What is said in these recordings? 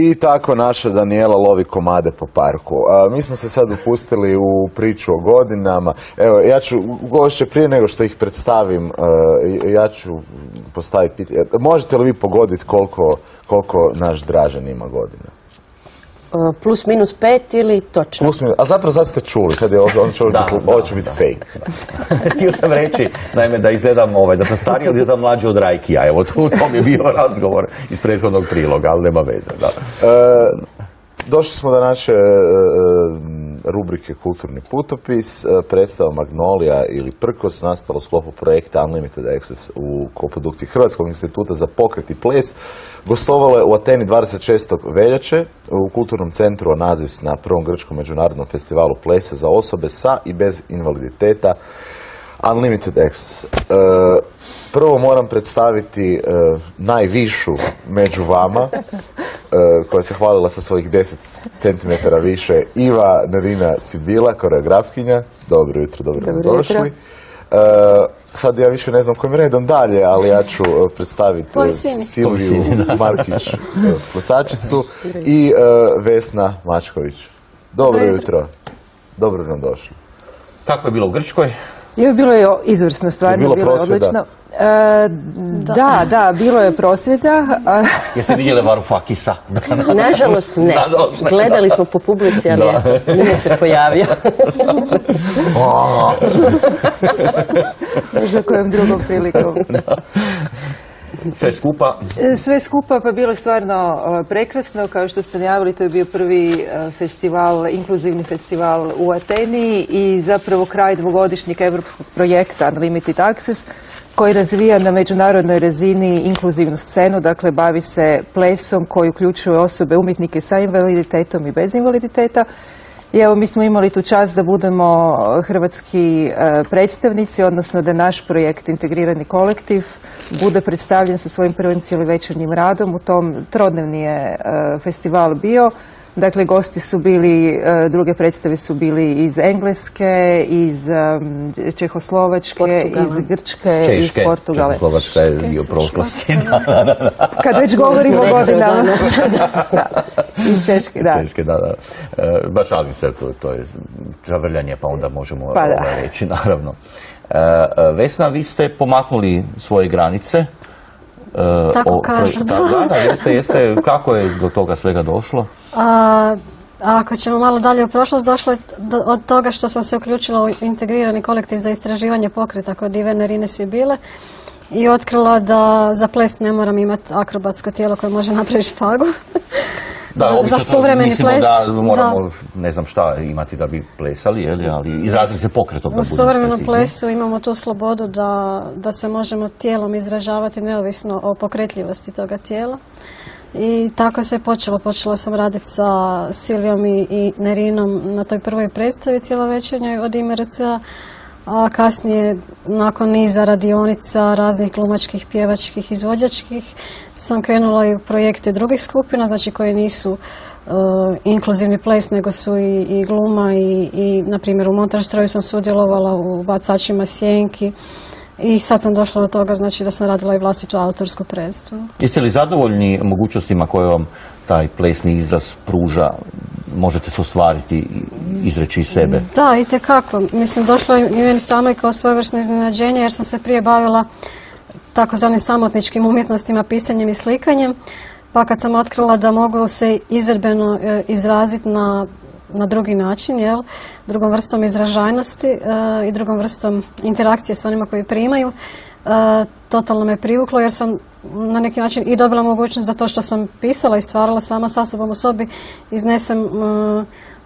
I tako naša Daniela lovi komade po parku. Mi smo se sad upustili u priču o godinama. Evo, ja ću, gošće prije nego što ih predstavim, e, ja ću postaviti pitanje. Možete li vi pogoditi koliko, koliko naš Dražen ima godina? Uh, plus minus pet ili točno? Plus minus, a zapravo sad ste čuli, sad je ovo, Da, da, ovo će biti fake. Htio sam reći, naime, da izgledam, ovaj, da sam stariji, ali da mlađi od Rajkija. Evo, tu to mi je bio razgovor iz prethodnog priloga, ali nema veze, da. E, došli smo do naše e, e, rubrike Kulturni putopis, e, predstava Magnolija ili Prkos nastala u sklopu projekta Unlimited Access u koprodukciji Hrvatskog instituta za pokret i ples. Gostovalo je u Ateni 26. veljače u kulturnom centru Onazis na prvom grčkom međunarodnom festivalu plesa za osobe sa i bez invaliditeta Unlimited Access. E, prvo moram predstaviti e, najvišu među vama, e, koja se hvalila sa svojih 10 cm više, Iva Narina Sibila, koreografkinja. Dobro jutro, dobro, nam Dobro došli. jutro. Sad ja više ne znam kojim redom dalje, ali ja ću predstaviti. Silviju. Markić, plesačicu i Vesna Mačković. Dobro Dobro jutro. Dobro nam došli. Kako je bilo u Grčkoj? Jo, bilo je izvrsno, stvarno, bilo bilo, je odlično. E, da, da, bilo je prosvjeda. a, Jeste vidjeli Varufakisa? Nažalost ne. Da. Gledali smo po publici, ali Da. eto, nije se pojavio. možda kojom drugom prilikom. Sve skupa, Sve skupa pa bilo je stvarno e, prekrasno, kao što ste najavili, to je bio prvi e, festival, inkluzivni festival u Ateni i zapravo kraj dvogodišnjeg evropskog projekta Unlimited Access koji razvija na međunarodnoj razini inkluzivnu scenu, dakle bavi se plesom koji uključuje osobe, umjetnike sa invaliditetom i bez invaliditeta. I evo mi smo imali tu čast da budemo hrvatski e, predstavnici, odnosno da naš projekt Integrirani kolektiv bude predstavljen sa svojim prvim cijelovečernjim radom. U tom trodnevni je e, festival bio. Dakle, gosti su bili, e, druge predstave su bili iz Engleske, iz Čehoslovačke, Portugala. iz Grčke, iz Češke, Portugale. Čehoslovačka je dio prošlosti. Kad već govorimo o godinama. Da, iz Češke, da. Češke, da, da. E, baš šalim se, to, to je čavrljanje, pa onda možemo Pa da. ovaj, reći, naravno. E, Vesna, vi ste pomaknuli svoje granice. E, Tako kažu, da. da. Jeste, jeste, kako je do toga svega došlo? A, ako ćemo malo dalje u prošlost, došlo je do- od toga što sam se uključila u integrirani kolektiv za istraživanje pokreta kod Ivene Rine Sibile i otkrila da za ples ne moram imati akrobatsko tijelo koje može napraviti špagu. Da, Za- za suvremeni mislimo ples, da moramo, da. ne znam šta, imati da bi plesali, je li, ali izrazili se pokretom U suvremenom plesu imamo tu slobodu da, da se možemo tijelom izražavati neovisno o pokretljivosti toga tijela. I tako se je počelo. Počela sam raditi sa Silvijom i, i Nerinom na toj prvoj predstavi cijelovečernjoj od IMRC-a, a kasnije nakon niza radionica, raznih glumačkih, pjevačkih, izvođačkih sam krenula i u projekte drugih skupina, znači koje nisu e, inkluzivni ples, nego su i, gluma i, i na primjer u montaž stroju sam sudjelovala u bacačima sjenki i sad sam došla do toga znači da sam radila i vlastitu autorsku predstavu. Jeste li zadovoljni mogućnostima koje vam taj plesni izraz pruža? Možete se ostvariti izreći iz sebe? Da, i tekako. Mislim, došlo je i meni samo i kao svojevrsno iznenađenje jer sam se prije bavila takozvanim samotničkim umjetnostima, pisanjem i slikanjem. Pa kad sam otkrila da mogu se izvedbeno e, izraziti na, na drugi način, jel, drugom vrstom izražajnosti e, i drugom vrstom interakcije s onima koji primaju, e, totalno me privuklo jer sam na neki način i dobila mogućnost da to što sam pisala i stvarala sama sa sobom u sobi iznesem e,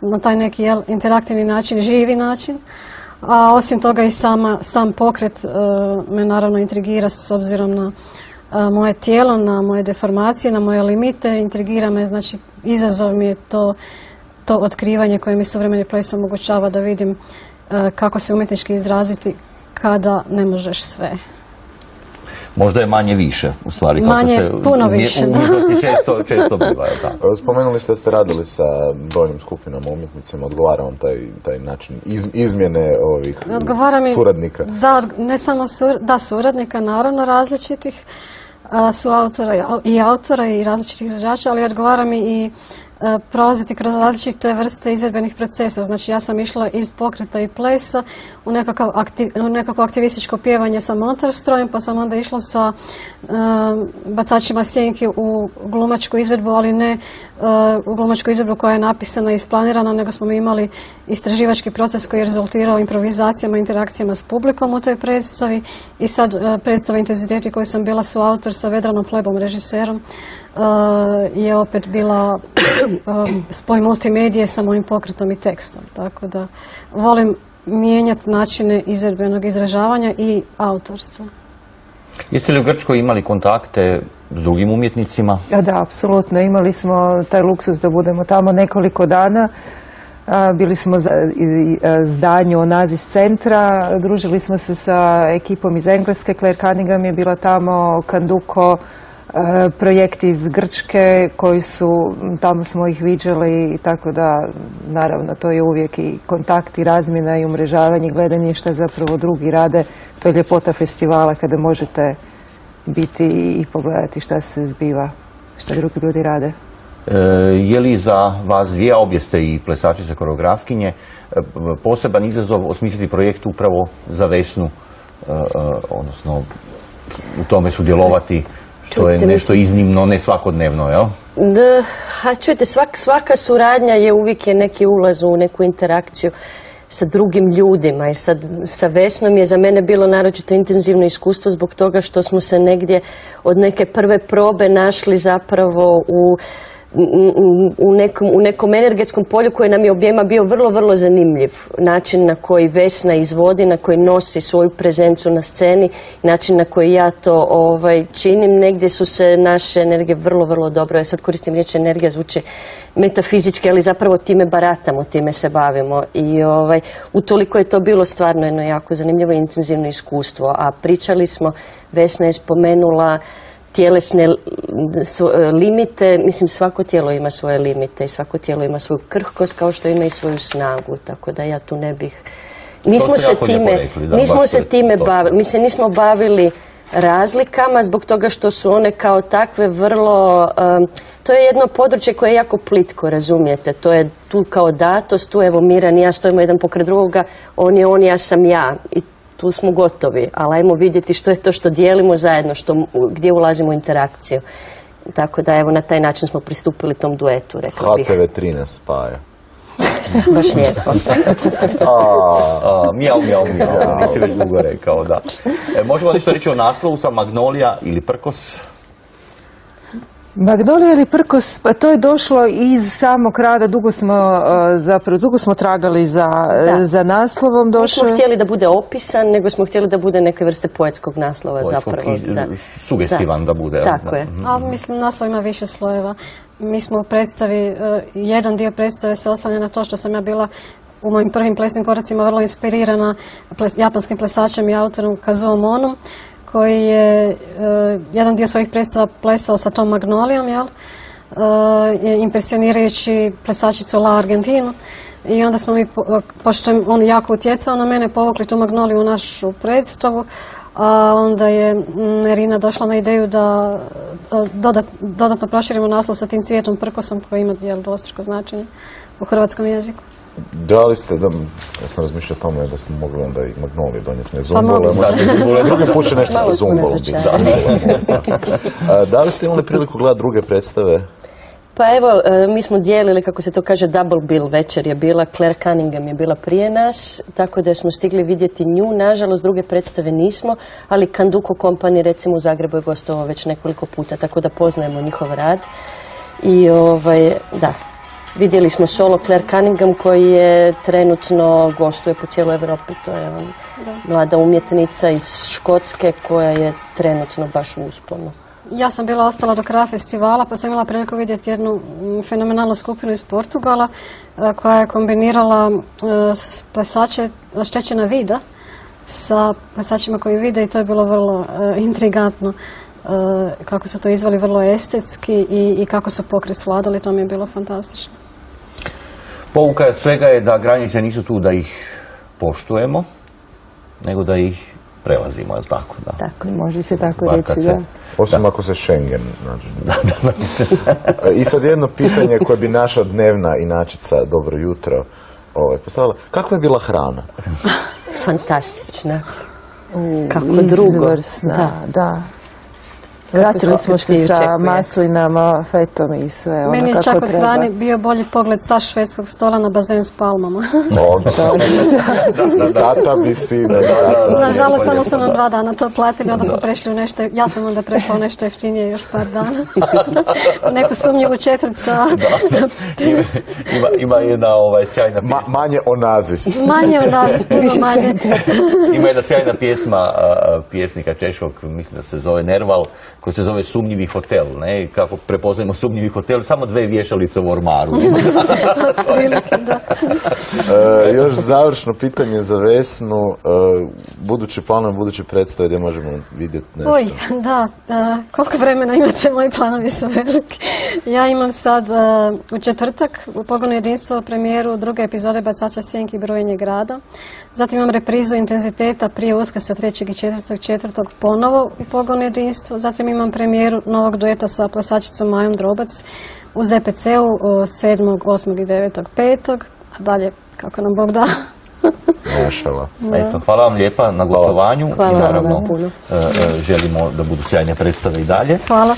na taj neki interaktivni način, živi način. A osim toga i sam pokret e, me naravno intrigira s obzirom na e, moje tijelo, na moje deformacije, na moje limite. Intrigira me, znači izazov mi je to, to otkrivanje koje mi suvremeni ples omogućava da vidim kako se umjetnički izraziti kada ne možeš sve. Možda je manje više, u stvari. Manje, se puno više, U da. često, često biva? Evo, Spomenuli ste da ste radili sa brojnim skupinama umjetnicima, odgovara vam taj, taj način iz- izmjene ovih Odgovara mi, suradnika. Da, ne samo sur, da, suradnika, naravno različitih. a, su autora i au- i autora i različitih izvođača, ali odgovara mi i prolaziti kroz različite vrste izvedbenih procesa. Znači ja sam išla iz pokreta i plesa u, nekakvo aktivističko pjevanje sa strojem, pa sam onda išla sa e, bacačima sjenki u glumačku izvedbu, ali ne e, u glumačku izvedbu koja je napisana i isplanirana, nego smo mi imali istraživački proces koji je rezultirao improvizacijama, interakcijama s publikom u toj predstavi i sad e, predstava Intenziteti koju sam bila suautor sa Vedranom Plebom, režiserom, e, je opet bila e, spoj multimedije sa mojim pokretom i tekstom. Tako da volim mijenjati načine izvedbenog izražavanja i autorstva. Jeste li u Grčkoj imali kontakte s drugim umjetnicima? A Da, apsolutno. Imali smo taj luksus da budemo tamo nekoliko dana. Bili smo za a, zdanju Onazis centra, družili smo se sa ekipom iz Engleske, Claire Cunningham je bila tamo, Kanduko, projekti iz Grčke koji su, tamo smo ih viđali, tako da naravno to je uvijek i kontakt i razmjena i umrežavanje, i gledanje šta zapravo drugi rade. To je ljepota festivala kada možete biti i pogledati šta se zbiva, šta drugi ljudi rade. E, je li za vas dvije, obje ste i plesačice koreografkinje, e, poseban izazov osmisliti projekt upravo za Vesnu, e, e, odnosno u tome sudjelovati, što je nešto iznimno, ne svakodnevno, jel? Da, ha, čujte, svak, svaka suradnja je uvijek je neki ulaz u neku interakciju sa drugim ljudima i sad sa Vesnom je za mene bilo naročito intenzivno iskustvo zbog toga što smo se negdje od neke prve probe našli zapravo u u nekom, u nekom energetskom polju koji nam je objema bio vrlo, vrlo zanimljiv. Način na koji Vesna izvodi, na koji nosi svoju prezencu na sceni, način na koji ja to ovaj, činim, negdje su se naše energije vrlo, vrlo dobro. Ja sad koristim riječ energija, zvuči metafizički, ali zapravo time baratamo, time se bavimo. I ovaj, utoliko je to bilo stvarno jedno jako zanimljivo i intenzivno iskustvo. A pričali smo, Vesna je spomenula tjelesne svo- limite, mislim svako tijelo ima svoje limite i svako tijelo ima svoju krhkost kao što ima i svoju snagu, tako da ja tu ne bih... Nismo se time, rekli, da, nismo se time točno. bavili, mi se nismo bavili razlikama zbog toga što su one kao takve vrlo, um, to je jedno područje koje je jako plitko, razumijete, to je tu kao datost, tu evo Miran i ja stojimo jedan pokraj drugoga, on je on, ja sam ja i tu smo gotovi, ali ajmo vidjeti što je to što dijelimo zajedno, što, gdje ulazimo u interakciju. Tako da evo na taj način smo pristupili tom duetu, rekla bih. HTV3 nas spaja. Baš lijepo. Mijau, mijau, mijau, nisi već dugo rekao, da. E, možemo nešto reći o naslovu sa Magnolija ili Prkos? Magnolija ili Prkos, pa to je došlo iz samog rada, dugo smo uh, zapravo, dugo smo tragali za, Da. za naslovom, Nismo došlo je- htjeli da bude opisan, nego smo htjeli da bude neke vrste poetskog naslova Poetskog zapravo. i, da. sugestivan da bude, jel? Tako Da. je. Ali mislim, naslov ima više slojeva. Mi smo u predstavi, e, jedan dio predstave se oslanja na to što sam ja bila u mojim prvim plesnim koracima vrlo inspirirana ples- japanskim plesačem i autorom Kazuo Monom, koji je e, jedan dio svojih predstava plesao sa tom magnolijom, jel? E, impresionirajući plesačicu La Argentinu. I onda smo mi, po- pošto je on jako utjecao na mene, povukli tu magnoliju u našu predstavu, a onda je mm, Irina došla na ideju da e, dodat, dodatno proširimo naslov sa tim cvijetom prkosom koji ima jel, dvostruko značenje u hrvatskom jeziku. Da li ste, da, ja sam razmišljao o tome da smo mogli onda i Magnolije donijeti, ne Pa smo. Zumbole, drugi put će nešto sa Zumbolom biti. razočarani. A, Da li ste imali priliku gledati druge predstave? Pa evo, e, mi smo dijelili, kako se to kaže, double bill večer je bila, Claire Cunningham je bila prije nas, tako da smo stigli vidjeti nju, nažalost druge predstave nismo, ali Kanduko Company recimo u Zagrebu je gostovao već nekoliko puta, tako da poznajemo njihov rad. I ovaj, da, vidjeli smo solo Claire Cunningham koji je trenutno gostuje po cijeloj Europi, to je on, mlada umjetnica iz Škotske koja je trenutno baš u usponu. Ja sam bila ostala do kraja festivala pa sam imala priliku vidjeti jednu mm, fenomenalnu skupinu iz Portugala e, koja je kombinirala e, plesače Šćećina vida sa plesačima koji vide i to je bilo vrlo e, intrigantno kako su to izvali vrlo estetski i, i kako su pokres vladali, to mi je bilo fantastično. Pouka svega je da granice nisu tu da ih poštujemo, nego da ih prelazimo, je li tako? Da. Tako. Može se tako Bar reći, da. se Osim ako se Schengen nađe. E, I sad jedno pitanje koje bi naša dnevna inačica Dobro jutro ovaj, postavila. Kakva je bila hrana? Fantastična. Kako drugo. Izvrsna, Da. da. Vratili smo se svi sa maslinama, fetom i sve ono Meni je čak od treba. hrane bio bolji pogled sa švedskog stola na bazen s palmama. Tata bi si, tata. Nažalost, samo su nam dva dana to platili, onda smo prešli u nešto, ja sam onda prešla u nešto jeftinije još par dana. U neku sumnjivu četvrt sa ima, jedna ovaj, sjajna Ma- pjesma. manje onazis. manje od nas, puno manje. Ima jedna sjajna pjesma pjesnika češkog, mislim da se zove Nerval, koji se zove Sumnjivi hotel, ne? Kako prepoznajemo sumnjivi hotel, samo dve vješalice u ormaru. E, još završno pitanje za Vesnu. E, budući planovi, buduće predstave gdje možemo vidjeti nešto. Oj, da, e, koliko vremena imate, moji planovi su veliki. Ja imam sad u četvrtak u pogonu jedinstvo premijeru druge epizode Bacača sjenki i brojenje grada. Zatim imam reprizu intenziteta prije uskrsa 3. i 4. četvrtog ponovo u pogonu jedinstvo. Zatim imam premijeru novog dueta sa plesačicom Majom Drobac u ZPC-u 7. 8. i 9. 5. A dalje, kako nam Bog da. Mašala. Eto, hvala vam lijepa na gostovanju i naravno e, e, želimo da budu sjajne predstave i dalje. Hvala.